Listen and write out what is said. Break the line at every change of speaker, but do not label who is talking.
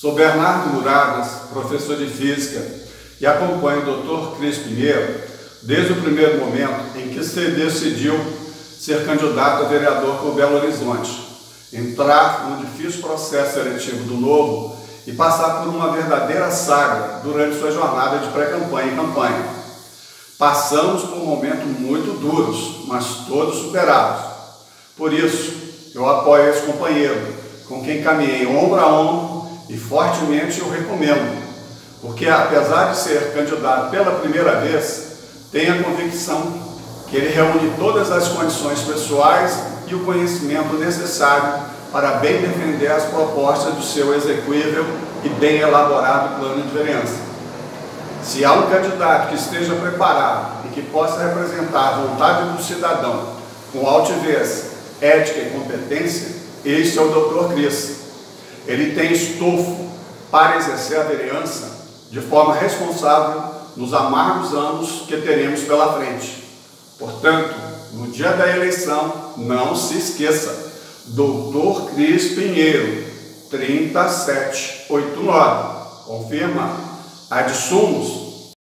Sou Bernardo Muradas, professor de Física, e acompanho o Dr. Cris Pinheiro desde o primeiro momento em que se decidiu ser candidato a vereador por Belo Horizonte, entrar no difícil processo seletivo do Novo e passar por uma verdadeira saga durante sua jornada de pré-campanha e campanha. Passamos por momentos muito duros, mas todos superados. Por isso, eu apoio esse companheiro, com quem caminhei ombro a ombro e fortemente o recomendo, porque apesar de ser candidato pela primeira vez, tenho a convicção que ele reúne todas as condições pessoais e o conhecimento necessário para bem defender as propostas do seu execuível e bem elaborado plano de vereança. Se há um candidato que esteja preparado e que possa representar a vontade do cidadão com altivez, ética e competência, este é o Dr. Cris, ele tem estofo para exercer a vereança de forma responsável nos amargos anos que teremos pela frente. Portanto, no dia da eleição, não se esqueça, Doutor Cris Pinheiro, 3789, confirma, a de sumos